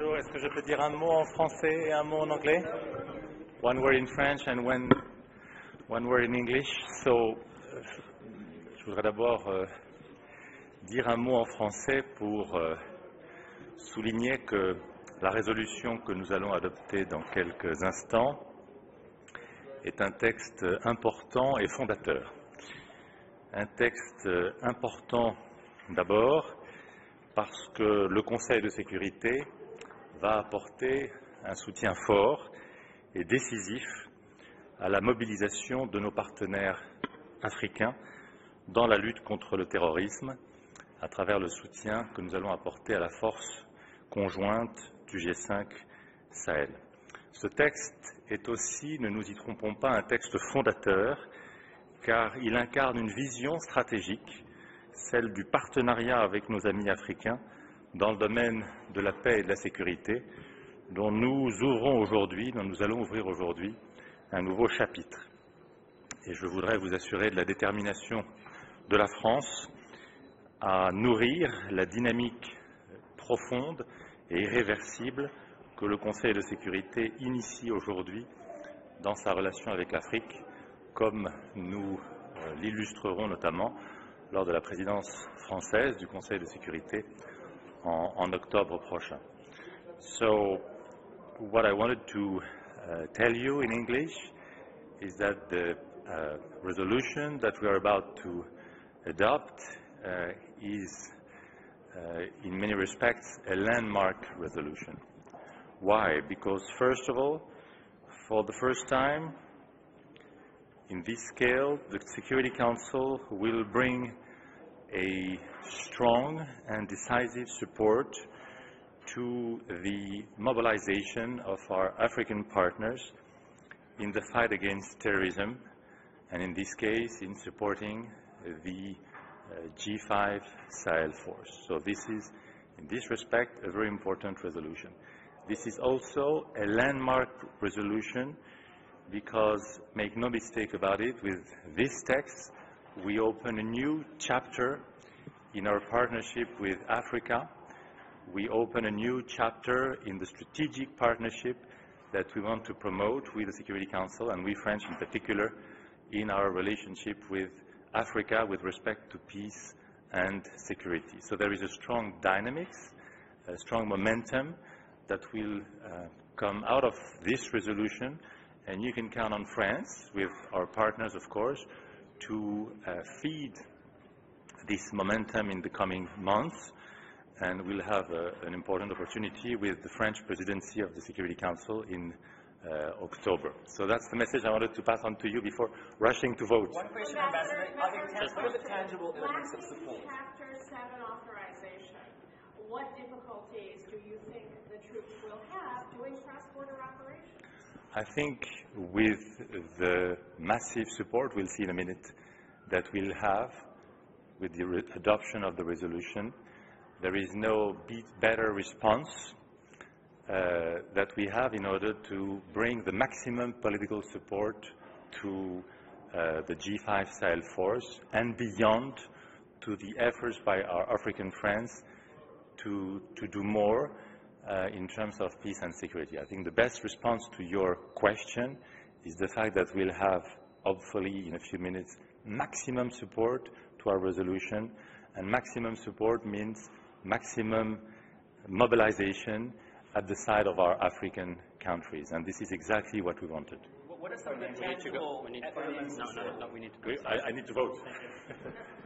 Est-ce que je peux dire un mot en français et un mot en anglais? One word in French and one, one word in English. So, je voudrais d'abord euh, dire un mot en français pour euh, souligner que la résolution que nous allons adopter dans quelques instants est un texte important et fondateur. Un texte important d'abord parce que le Conseil de sécurité va apporter un soutien fort et décisif à la mobilisation de nos partenaires africains dans la lutte contre le terrorisme à travers le soutien que nous allons apporter à la force conjointe du G5 Sahel. Ce texte est aussi, ne nous y trompons pas, un texte fondateur car il incarne une vision stratégique celle du partenariat avec nos amis africains dans le domaine de la paix et de la sécurité, dont nous ouvrons aujourd'hui, dont nous allons ouvrir aujourd'hui un nouveau chapitre. Et je voudrais vous assurer de la détermination de la France à nourrir la dynamique profonde et irréversible que le Conseil de sécurité initie aujourd'hui dans sa relation avec l'Afrique, comme nous euh, l'illustrerons notamment lors de la présidence française du Conseil de sécurité en, en octobre prochain. So, what I wanted to uh, tell you in English is that the uh, resolution that we are about to adopt uh, is, uh, in many respects, a landmark resolution. Why? Because, first of all, for the first time, in this scale, the Security Council will bring a strong and decisive support to the mobilization of our African partners in the fight against terrorism, and in this case, in supporting the uh, G5 Sahel force. So this is, in this respect, a very important resolution. This is also a landmark resolution because, make no mistake about it, with this text, we open a new chapter in our partnership with Africa. We open a new chapter in the strategic partnership that we want to promote with the Security Council, and we French in particular, in our relationship with Africa with respect to peace and security. So there is a strong dynamics, a strong momentum that will uh, come out of this resolution and you can count on France, with our partners, of course, to uh, feed this momentum in the coming months. And we'll have uh, an important opportunity with the French presidency of the Security Council in uh, October. So that's the message I wanted to pass on to you before rushing to vote. One question, Ambassador. Are there what are the tangible elements of support? Chapter 7 authorization. What difficulties do you think the troops will have doing cross-border operations? I think with the massive support, we'll see in a minute, that we'll have with the adoption of the resolution, there is no better response uh, that we have in order to bring the maximum political support to uh, the G5 Sahel force and beyond to the efforts by our African friends to, to do more uh, in terms of peace and security. I think the best response to your question is the fact that we'll have, hopefully in a few minutes, maximum support to our resolution, and maximum support means maximum mobilization at the side of our African countries, and this is exactly what we wanted. What are some of the tangible We need to elements no, of no, support? no, we need to go. I, I need to vote.